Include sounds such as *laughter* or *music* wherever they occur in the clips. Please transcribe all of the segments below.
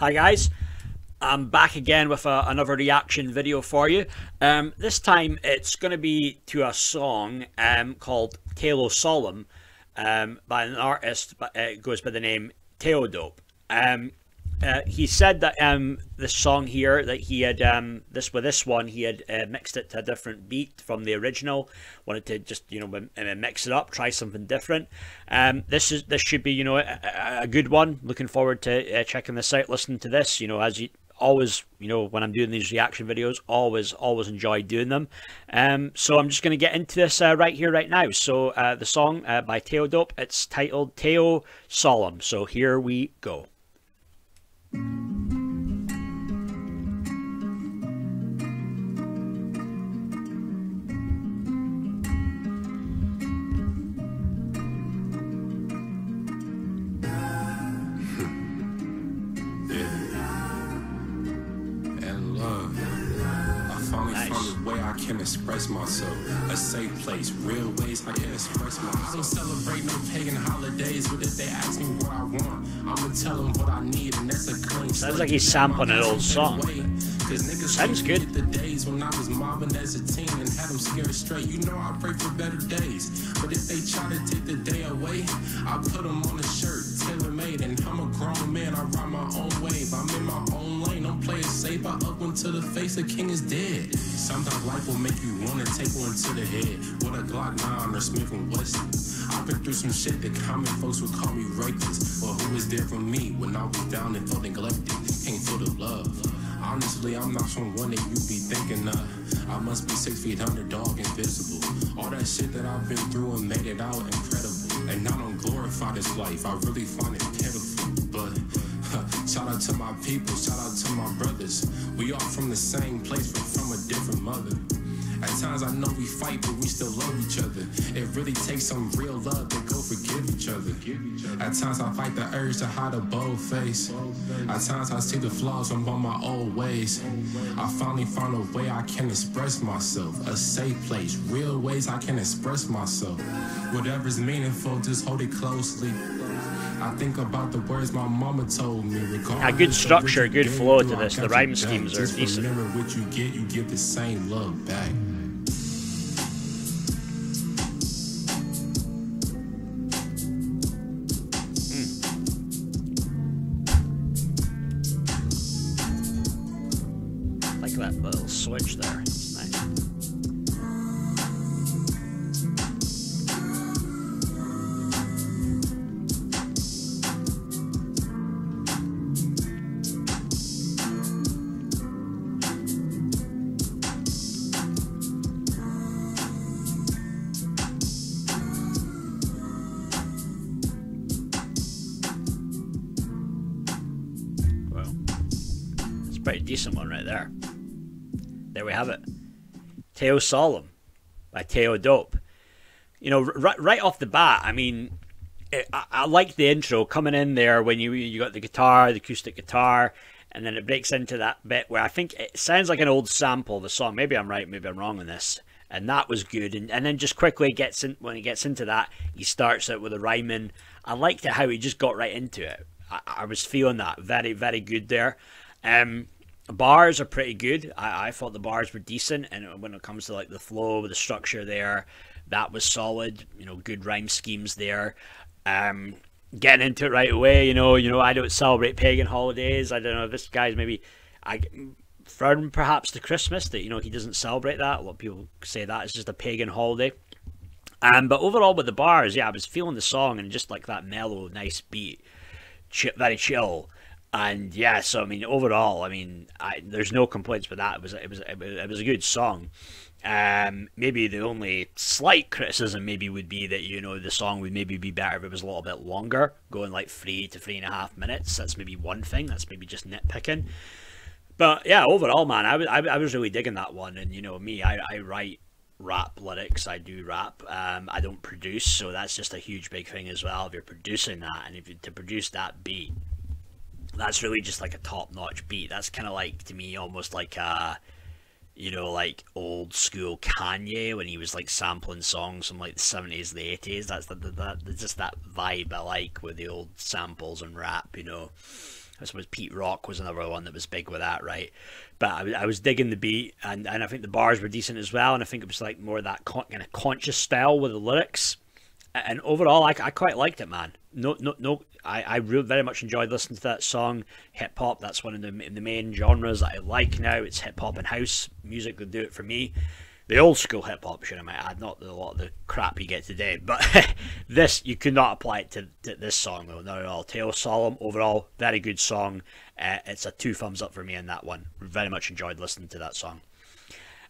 Hi guys, I'm back again with a, another reaction video for you. Um, this time it's going to be to a song um, called Tayo Solemn um, by an artist but it goes by the name Tayodope. Um, uh, he said that um, this song here that he had um, this with this one he had uh, mixed it to a different beat from the original. Wanted to just you know mix it up, try something different. Um, this is this should be you know a, a good one. Looking forward to uh, checking this out, listening to this. You know as you always you know when I'm doing these reaction videos, always always enjoy doing them. Um, so I'm just going to get into this uh, right here right now. So uh, the song uh, by Tayodope, it's titled Tayo Solemn. So here we go. Can express myself. A safe place, real ways I can express myself. I don't celebrate no pagan holidays, but if they ask me what I want, I'ma tell them what I need, and that's a clean Sounds like he's sampling an old song. Sounds good. The days when I was mobbing as a teen and had them scared straight. You know I pray for better days. But if they try to take the day away, I put them on a shirt, tailor made. And I'm a grown man, I ride to the face, the king is dead. Sometimes life will make you wanna take one to the head. What a Glock 9 or Smith and Wesson. I've been through some shit that common folks would call me reckless. But who was there for me when I was down and felt neglected? Can't feel the love. Honestly, I'm not someone that you be thinking of. I must be six feet under, dog, invisible. All that shit that I've been through and made it out incredible. And I don't glorify this life, I really find it pitiful. But shout out to my people, shout out to my brothers. We all from the same place, but from a different mother. At times I know we fight, but we still love each other. It really takes some real love to go forgive each other. At times I fight the urge to hide a bold face. At times I see the flaws from all my old ways. I finally found a way I can express myself. A safe place, real ways I can express myself. Whatever's meaningful, just hold it closely. I think about the words my mama told me. A good structure, good flow to this. The rhyme schemes are decent. Remember what you get, you get the same love back. Hmm. like that little switch there. Pretty decent one right there. There we have it. Tayo Solemn by Tayodope. You know, right, right off the bat, I mean, it, I, I like the intro coming in there when you you got the guitar, the acoustic guitar, and then it breaks into that bit where I think it sounds like an old sample of the song. Maybe I'm right, maybe I'm wrong on this. And that was good. And, and then just quickly gets in when he gets into that, he starts out with a rhyming. I liked it how he just got right into it. I, I was feeling that very, very good there. Um, bars are pretty good. I, I thought the bars were decent, and when it comes to like the flow, the structure there, that was solid. You know, good rhyme schemes there. Um, getting into it right away. You know, you know, I don't celebrate pagan holidays. I don't know. This guy's maybe I from perhaps the Christmas that you know he doesn't celebrate that. A lot of people say that it's just a pagan holiday. Um, but overall with the bars, yeah, I was feeling the song and just like that mellow, nice beat, ch- very chill. And yeah, so I mean, overall, I mean, I, there's no complaints with that. It was it was it was a good song. Um, maybe the only slight criticism maybe would be that you know the song would maybe be better if it was a little bit longer, going like three to three and a half minutes. That's maybe one thing. That's maybe just nitpicking. But yeah, overall, man, I was I, I was really digging that one. And you know me, I I write rap lyrics. I do rap. Um, I don't produce, so that's just a huge big thing as well. If you're producing that, and if you, to produce that beat that's really just like a top notch beat. That's kind of like to me almost like a you know like old school Kanye when he was like sampling songs from like the seventies, the eighties. That's the, the, the, just that vibe I like with the old samples and rap. You know. I suppose Pete Rock was another one that was big with that, right? But I, I was digging the beat, and, and I think the bars were decent as well, and I think it was like more that con- kind of conscious style with the lyrics. And overall, I, I quite liked it, man. No, no, no. I, I really very much enjoyed listening to that song. Hip hop, that's one of the, the main genres that I like now. It's hip hop and house music that do it for me the old school hip hop, should I might add, not a lot of the crap you get today. But *laughs* this, you could not apply it to, to, this song though, not at all. Tayo Solemn, overall, very good song. Uh, it's a two thumbs up for me in that one. Very much enjoyed listening to that song.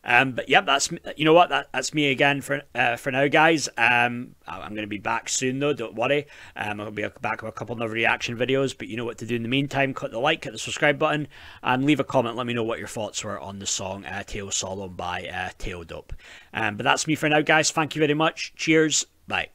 Um, but yep, that's you know what that, that's me again for uh, for now, guys. Um, I'm going to be back soon though. Don't worry. Um, I'll be back with a couple of reaction videos. But you know what to do in the meantime. Click the like, hit the subscribe button, and leave a comment. Let me know what your thoughts were on the song uh, "Tayo Solemn" by uh, Tayodope. Um, but that's me for now, guys. Thank you very much. Cheers. Bye.